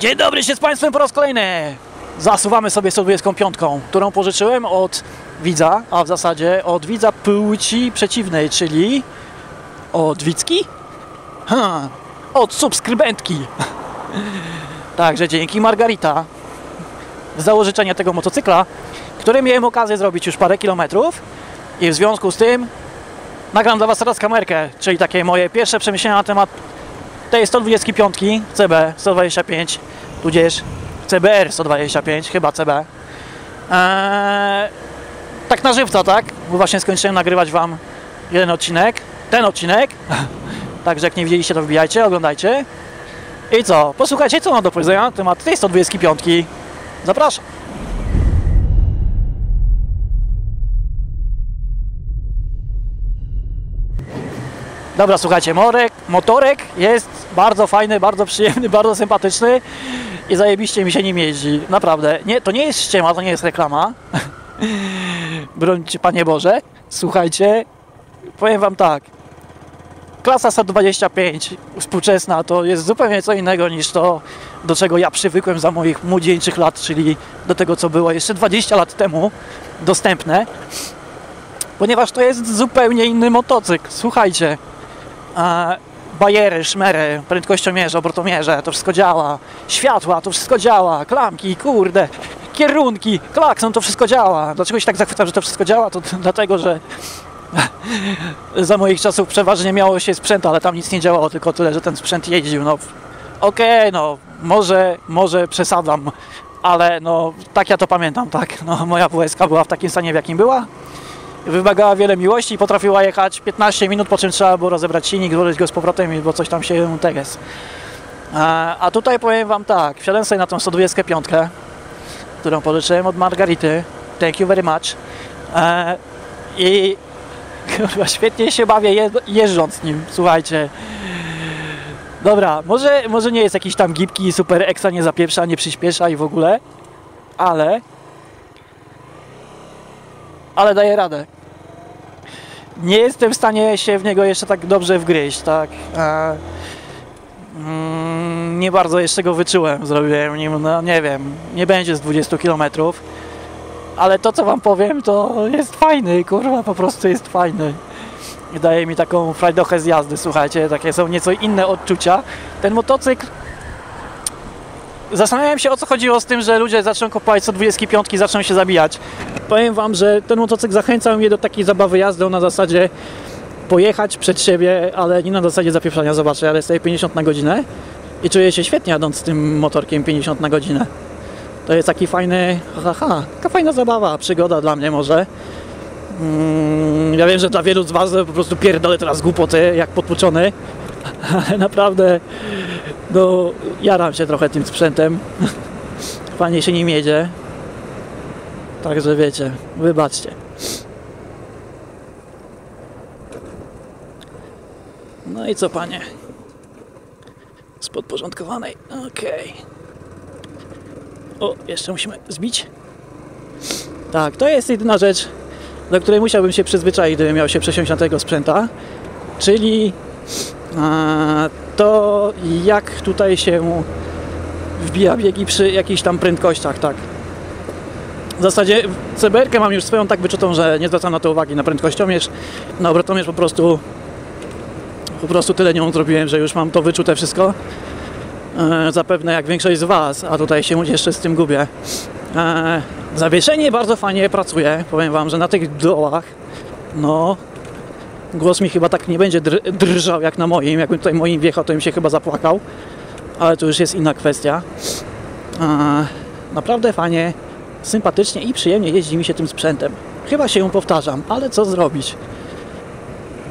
Dzień dobry się z Państwem po raz kolejny. Zasuwamy sobie 125, którą pożyczyłem od widza, a w zasadzie od widza płci przeciwnej, czyli od Wicki? Ha, od subskrybentki. Także dzięki Margarita za użyczenie tego motocykla, który miałem okazję zrobić już parę kilometrów i w związku z tym nagram dla Was teraz kamerkę, czyli takie moje pierwsze przemyślenia na temat tej 125 CB 125 tudzież CBR 125 chyba CB eee, tak na żywca tak? Bo właśnie skończyłem nagrywać Wam jeden odcinek. Ten odcinek? Także jak nie widzieliście to wbijajcie, oglądajcie. I co, posłuchajcie co mam do powiedzenia na temat tej 125 zapraszam Dobra, słuchajcie, morek, motorek jest bardzo fajny, bardzo przyjemny, bardzo sympatyczny i zajebiście mi się nim jeździ. Naprawdę. Nie, to nie jest ściema, to nie jest reklama. Brońcie Panie Boże. Słuchajcie, powiem Wam tak. Klasa 125 współczesna to jest zupełnie co innego niż to, do czego ja przywykłem za moich młodzieńczych lat, czyli do tego, co było jeszcze 20 lat temu dostępne. Ponieważ to jest zupełnie inny motocykl. Słuchajcie, bajery, szmery, prędkościomierze, obrotomierze, to wszystko działa. Światła, to wszystko działa. Klamki, kurde, kierunki, klakson, to wszystko działa. Dlaczego się tak zachwycam, że to wszystko działa? To dlatego, że za moich czasów przeważnie miało się sprzęt, ale tam nic nie działało, tylko tyle, że ten sprzęt jeździł. No, okej, okay, no, może, może przesadzam, ale no, tak ja to pamiętam, tak. No, moja WSK była w takim stanie, w jakim była wymagała wiele miłości i potrafiła jechać 15 minut, po czym trzeba było rozebrać silnik, złożyć go z powrotem, bo coś tam się teges. A tutaj powiem Wam tak, wsiadłem sobie na tą 125, którą pożyczyłem od Margarity. Thank you very much. I kurwa, świetnie się bawię jeżdżąc nim, słuchajcie. Dobra, może, może nie jest jakiś tam gibki, super ekstra, nie zapieprza, nie przyspiesza i w ogóle, ale ale daje radę nie jestem w stanie się w niego jeszcze tak dobrze wgryźć, tak. E, mm, nie bardzo jeszcze go wyczułem, zrobiłem nim, no nie wiem, nie będzie z 20 km. Ale to co wam powiem, to jest fajny, kurwa, po prostu jest fajny. Daje mi taką frajdochę z jazdy, słuchajcie, takie są nieco inne odczucia. Ten motocykl Zastanawiałem się o co chodziło z tym, że ludzie zaczną kopać co 25 i zaczną się zabijać. Powiem Wam, że ten motocykl zachęcał mnie do takiej zabawy jazdy na zasadzie pojechać przed siebie, ale nie na zasadzie zapieprzania. Zobaczę, ale sobie 50 na godzinę i czuję się świetnie jadąc tym motorkiem 50 na godzinę. To jest taki fajny, haha, taka fajna zabawa, przygoda dla mnie może. Mm, ja wiem, że dla wielu z Was po prostu pierdolę teraz głupoty, jak podpuczony, ale naprawdę no, jaram się trochę tym sprzętem. Fajnie się nim jedzie. Także wiecie, wybaczcie. No i co panie? Z podporządkowanej. Okej. Okay. O, jeszcze musimy zbić. Tak, to jest jedyna rzecz, do której musiałbym się przyzwyczaić, gdybym miał się przesiąść na tego sprzęta. Czyli to jak tutaj się wbija biegi przy jakichś tam prędkościach, tak. W zasadzie CBR mam już swoją tak wyczutą, że nie zwracam na to uwagi na prędkościomierz, na obrotomierz po prostu po prostu tyle nią zrobiłem, że już mam to wyczute wszystko. E, zapewne jak większość z Was, a tutaj się jeszcze z tym gubię. E, zawieszenie bardzo fajnie pracuje. Powiem Wam, że na tych dołach no Głos mi chyba tak nie będzie dr drżał jak na moim. Jakbym tutaj moim wjechał, to bym się chyba zapłakał. Ale to już jest inna kwestia. A, naprawdę fajnie, sympatycznie i przyjemnie jeździ mi się tym sprzętem. Chyba się ją powtarzam, ale co zrobić?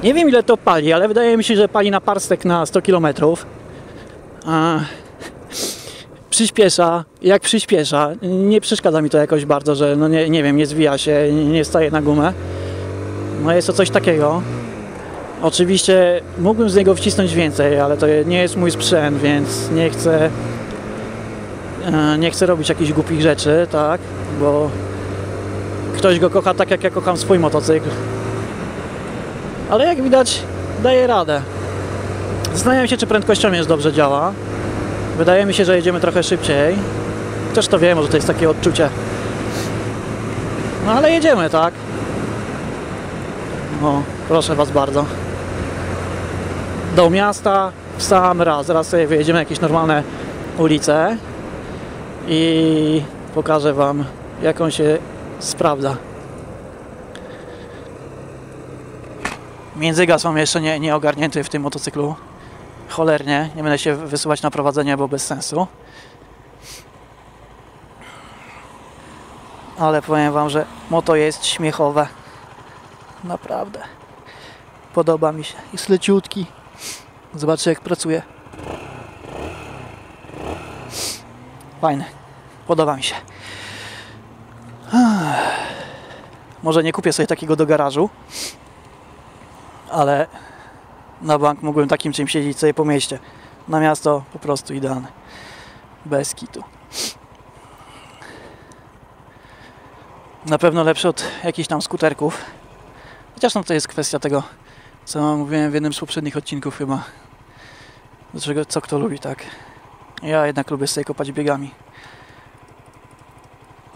Nie wiem ile to pali, ale wydaje mi się, że pali na parstek na 100 km. A, przyspiesza, jak przyspiesza, nie przeszkadza mi to jakoś bardzo, że no nie, nie wiem, nie zwija się, nie staje na gumę. No jest to coś takiego. Oczywiście mógłbym z niego wcisnąć więcej, ale to nie jest mój sprzęt, więc nie chcę e, nie chcę robić jakichś głupich rzeczy, tak, bo ktoś go kocha tak jak ja kocham swój motocykl. Ale jak widać daje radę. Zastanawiam się, czy prędkościomierz dobrze działa. Wydaje mi się, że jedziemy trochę szybciej. Też to wiem, że to jest takie odczucie. No ale jedziemy, tak? No, proszę Was bardzo. Do miasta w sam raz. Zaraz sobie wyjedziemy jakieś normalne ulice i pokażę Wam, jak on się sprawdza. Międzygaz mam jeszcze nie, nie ogarnięty w tym motocyklu. Cholernie. Nie będę się wysuwać na prowadzenie, bo bez sensu. Ale powiem Wam, że moto jest śmiechowe. Naprawdę. Podoba mi się. Jest leciutki. Zobaczcie jak pracuje. Fajny. Podoba mi się. Może nie kupię sobie takiego do garażu, ale na bank mógłbym takim czymś siedzieć sobie po mieście. Na miasto po prostu idealne. Bez kitu. Na pewno lepszy od jakichś tam skuterków. Chociaż no to jest kwestia tego, co mówiłem w jednym z poprzednich odcinków chyba. Do czego, co kto lubi, tak? Ja jednak lubię sobie kopać biegami.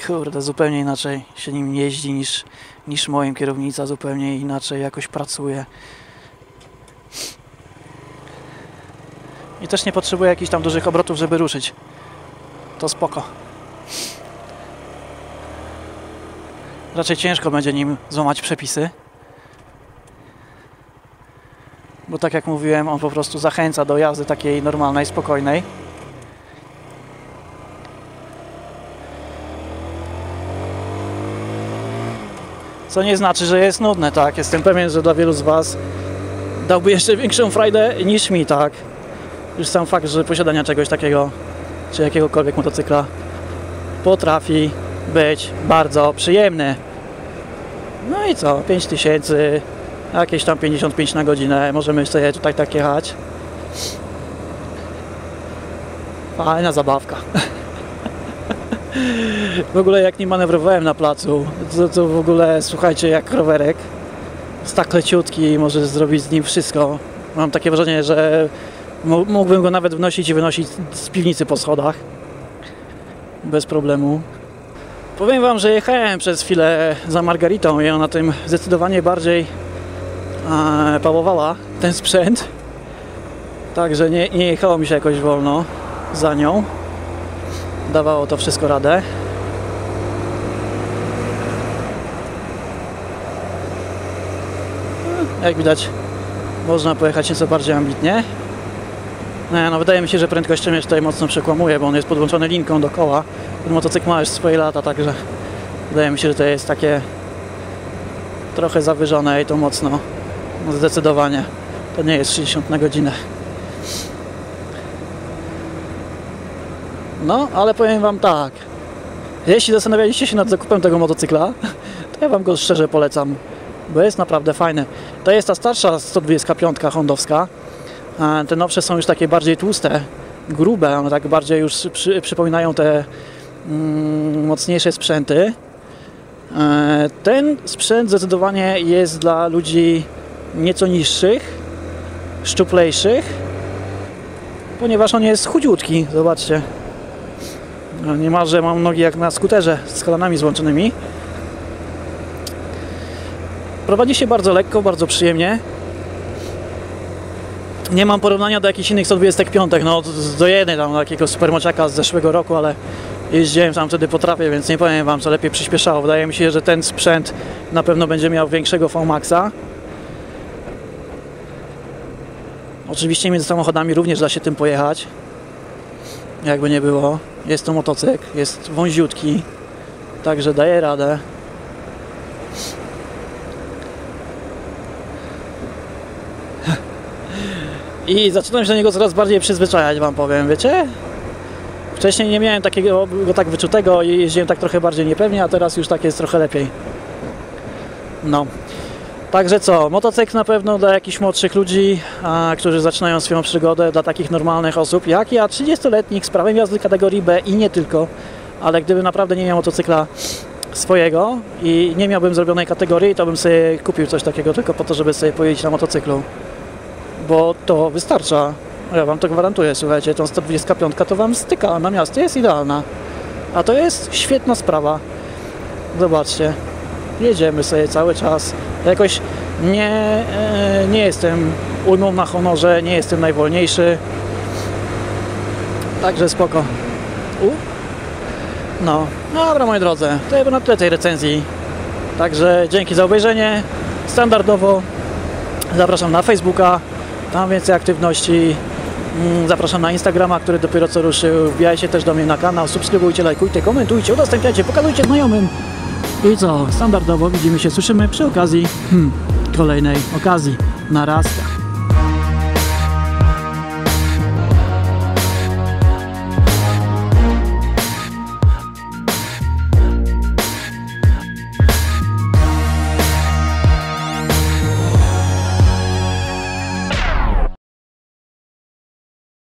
Kurde, zupełnie inaczej się nim jeździ niż, niż moim kierownica, zupełnie inaczej jakoś pracuje. I też nie potrzebuję jakichś tam dużych obrotów, żeby ruszyć. To spoko. Raczej ciężko będzie nim złamać przepisy. Bo tak jak mówiłem, on po prostu zachęca do jazdy takiej normalnej, spokojnej. Co nie znaczy, że jest nudne, tak? Jestem pewien, że dla wielu z Was dałby jeszcze większą frajdę niż mi, tak? Już sam fakt, że posiadania czegoś takiego, czy jakiegokolwiek motocykla potrafi być bardzo przyjemny. No i co? 5000, jakieś tam 55 na godzinę, możemy sobie tutaj tak jechać. Fajna zabawka. W ogóle jak nie manewrowałem na placu, to, to w ogóle słuchajcie jak rowerek. Jest tak leciutki i możesz zrobić z nim wszystko. Mam takie wrażenie, że mógłbym go nawet wnosić i wynosić z piwnicy po schodach. Bez problemu. Powiem Wam, że jechałem przez chwilę za Margaritą i ona tym zdecydowanie bardziej pałowała ten sprzęt. Także nie, nie jechało mi się jakoś wolno za nią. Dawało to wszystko radę. Jak widać, można pojechać nieco bardziej ambitnie. No, no wydaje mi się, że prędkością mnie tutaj mocno przekłamuje, bo on jest podłączony linką do koła. Ten motocykl ma już swoje lata, także wydaje mi się, że to jest takie trochę zawyżone i to mocno. No, zdecydowanie. To nie jest 60 na godzinę. No, ale powiem Wam tak. Jeśli zastanawialiście się nad zakupem tego motocykla, to ja Wam go szczerze polecam, bo jest naprawdę fajny. To jest ta starsza 125 hondowska. Te nowsze są już takie bardziej tłuste, grube, one tak bardziej już przy, przypominają te mm, mocniejsze sprzęty. E, ten sprzęt zdecydowanie jest dla ludzi nieco niższych, szczuplejszych, ponieważ on jest chudziutki, zobaczcie. No, niemalże mam nogi jak na skuterze z kolanami złączonymi. Prowadzi się bardzo lekko, bardzo przyjemnie. Nie mam porównania do jakichś innych 125, no do jednej tam takiego supermoczaka z zeszłego roku, ale jeździłem tam wtedy po trafie, więc nie powiem Wam, co lepiej przyspieszało. Wydaje mi się, że ten sprzęt na pewno będzie miał większego VMAXa. Oczywiście między samochodami również da się tym pojechać. Jakby nie było. Jest to motocykl, jest wąziutki, także daje radę. I zaczynam się do niego coraz bardziej przyzwyczajać, wam powiem, wiecie? Wcześniej nie miałem takiego go tak wyczutego i jeździłem tak trochę bardziej niepewnie, a teraz już tak jest trochę lepiej. No. Także co, motocykl na pewno dla jakichś młodszych ludzi, a, którzy zaczynają swoją przygodę, dla takich normalnych osób, jak ja, 30-letnik z prawem jazdy kategorii B i nie tylko, ale gdybym naprawdę nie miał motocykla swojego i nie miałbym zrobionej kategorii, to bym sobie kupił coś takiego tylko po to, żeby sobie pojeździć na motocyklu. Bo to wystarcza. Ja wam to gwarantuję, słuchajcie, tą 125 to wam styka na miasto, jest idealna. A to jest świetna sprawa. Zobaczcie, jedziemy sobie cały czas. Jakoś nie, e, nie jestem ujmą na honorze, nie jestem najwolniejszy. Także spoko. U? No, dobra moi drodzy, to jakby na tyle tej recenzji. Także dzięki za obejrzenie. Standardowo zapraszam na Facebooka, tam więcej aktywności. Mm, Zapraszam na Instagrama, który dopiero co ruszył. Wbijajcie też do mnie na kanał, subskrybujcie, lajkujcie, komentujcie, udostępniajcie, pokazujcie znajomym. I co? Standardowo widzimy się, słyszymy przy okazji hmm, kolejnej okazji. Na raz.